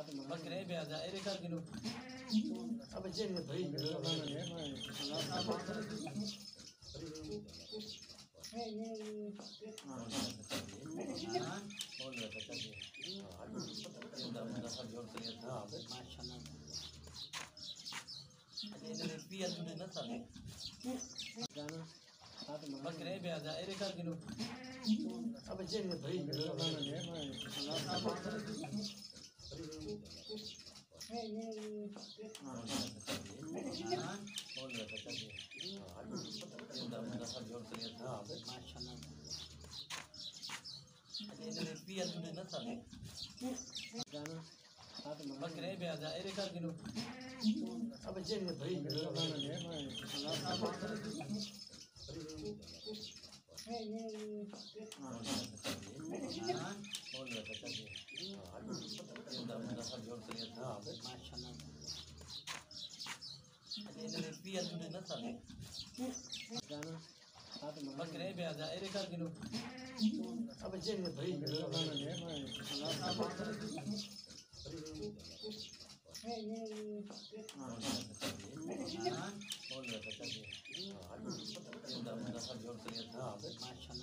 بکرے پہ آ جا ایرے کر گنو اب جن بھائی بکرے ایرے کر اب جن بھائی بکرے پہ آ جا ایرے کر گنو اب جن بھائی بکرے پہ آ جا ایرے کر گنو اب جن بھائی ماشاء